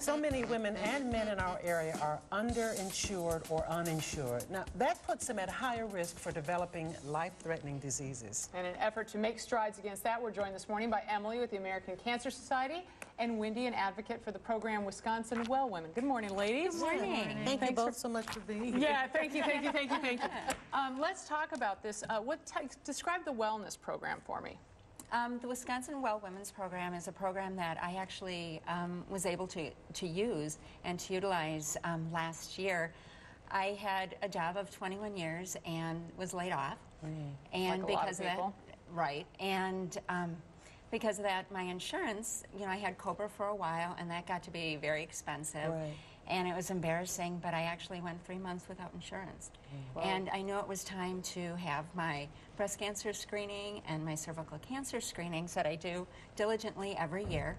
So many women and men in our area are underinsured or uninsured. Now, that puts them at higher risk for developing life-threatening diseases. In an effort to make strides against that, we're joined this morning by Emily with the American Cancer Society and Wendy, an advocate for the program Wisconsin Well Women. Good morning, ladies. Good morning. Thank you both for- so much for being here. Yeah, thank you, thank you, thank you, thank you. Um, let's talk about this. Uh, what describe the wellness program for me. Um, the Wisconsin Well Women's Program is a program that I actually um, was able to, to use and to utilize um, last year. I had a job of 21 years and was laid off. And Like lot of because of that, right. And um, because of that, my insurance, you know, I had Cobra for a while and that got to be very expensive. Right. And it was embarrassing, but I actually went three months without insurance. Mm. And I knew it was time to have my breast cancer screening and my cervical cancer screenings that I do diligently every year.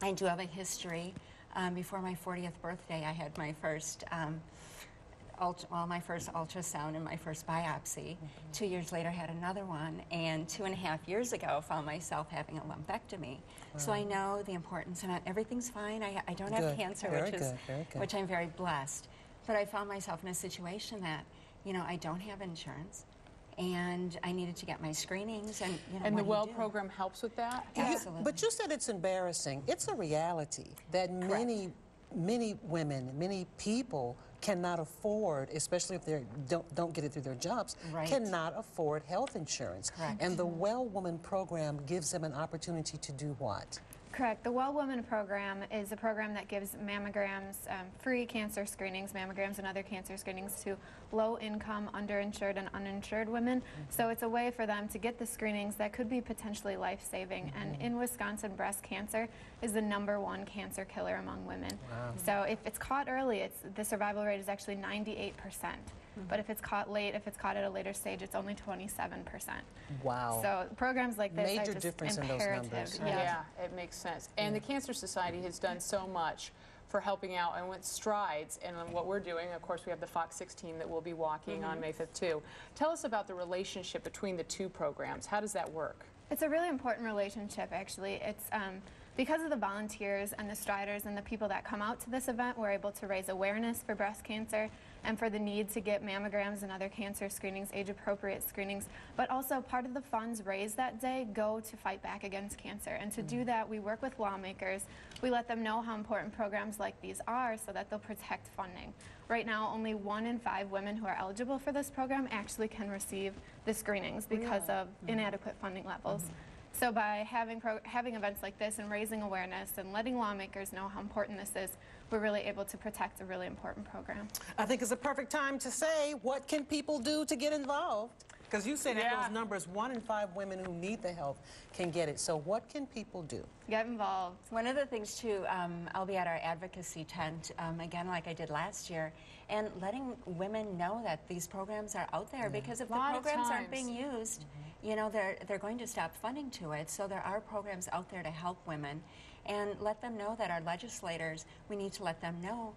I do have a history. Um, before my 40th birthday, I had my first. Um, well, my first ultrasound and my first biopsy. Mm-hmm. Two years later, had another one, and two and a half years ago, found myself having a lumpectomy. So I know the importance, and I- everything's fine. I, I don't have cancer, Very which is good, very good. which I'm very blessed. But I found myself in a situation that, you know, I don't have insurance, and I needed to get my screenings, and you know, And the Well do? program helps with that? You- Absolutely. but you said it's embarrassing. It's a reality that many, many women, many people cannot afford, especially if they don't don't get it through their jobs, Right. cannot afford health insurance. Correct. And the Well Woman program gives them an opportunity to do what? Correct. The Well Woman program is a program that gives mammograms, um, free cancer screenings, mammograms and other cancer screenings to low income, underinsured, and uninsured women. So it's a way for them to get the screenings that could be potentially life saving. And in Wisconsin, breast cancer is the number one cancer killer among women. Mm-hmm. So if it's caught early, it's, the survival rate is actually 98%. Mm-hmm. But if it's caught late, if it's caught at a later stage, it's only 27%. Wow. So programs like this Major are just difference in those imperative. numbers. Yeah. Yeah, it makes sense. And the Cancer Society has done so much for helping out and went strides and what we're doing. Of course, we have the Fox 16 that we'll be walking on mm-hmm. May 5th too. Tell us about the relationship between the two programs. How does that work? It's a really important relationship, actually. It's um, because of the volunteers and the striders and the people that come out to this event, we're able to raise awareness for breast cancer and for the need to get mammograms and other cancer screenings, age appropriate screenings. But also, part of the funds raised that day go to fight back against cancer. And to do mm-hmm. that, we work with lawmakers. We let them know how important programs like these are so that they'll protect funding. Right now, only one in five women who are eligible for this program actually can receive the screenings because of mm-hmm. inadequate funding levels. Mm-hmm. So by having pro- having events like this and raising awareness and letting lawmakers know how important this is, we're really able to protect a really important program. I think it's a perfect time to say, what can people do to get involved? Because you said that Yeah. those numbers, one in five women who need the help can get it. So what can people do? Get involved. One of the things too, um, I'll be at our advocacy tent um, again, like I did last year, and letting women know that these programs are out there. Because if the programs aren't being used, you know, they're they're going to stop funding to it. So there are programs out there to help women, and let them know that our legislators, we need to let them know.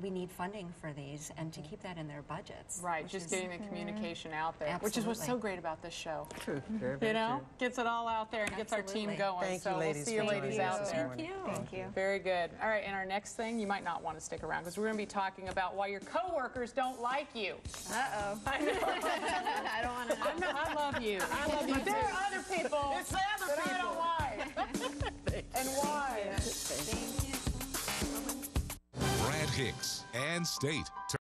We need funding for these and to mm-hmm. keep that in their budgets. Right, just is- getting the communication out there, absolutely. which is what's so great about this show. True. Mm-hmm. Very, You know, gets it all out there and gets our team going. Thank so you, ladies, we'll see you ladies joining out there. Thank you. Thank you. Very good. All right, and our next thing, you might not want to stick around because we're going to be talking about why your coworkers don't like you. Uh-oh. I know. I don't want to I know. I love you. I love you. But there are other people It's the other people. I don't like. Hicks and State.